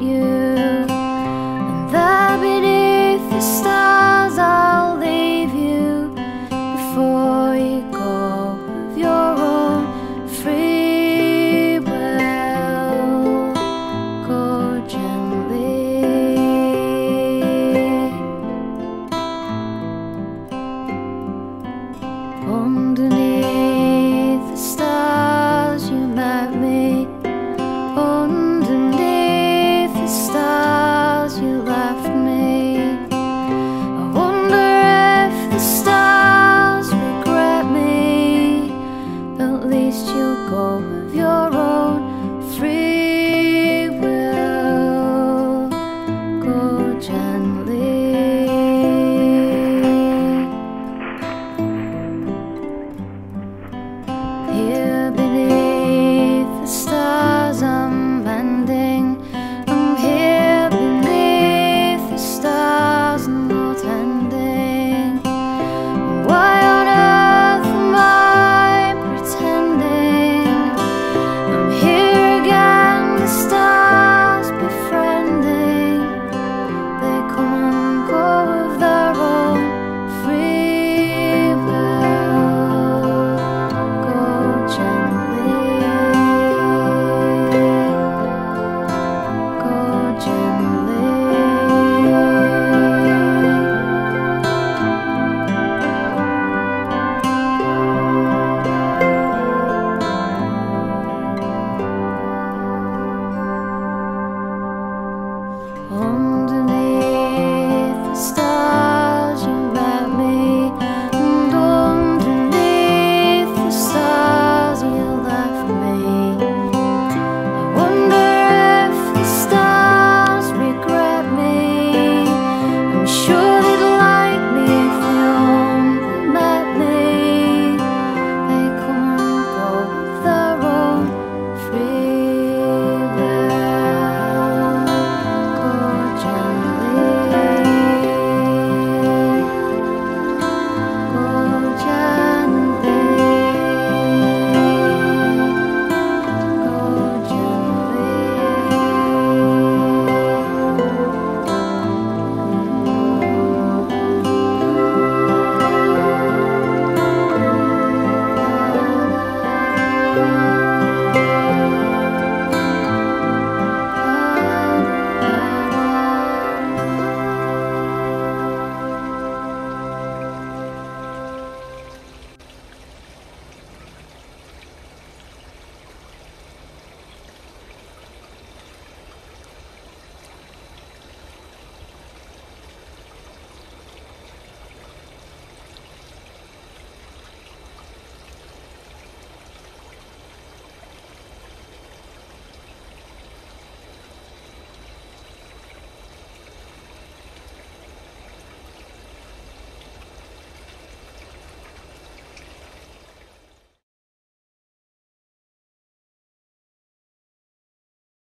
need you. And there beneath the stars I'll leave you Before you go of your own free will. Go gently. Wondering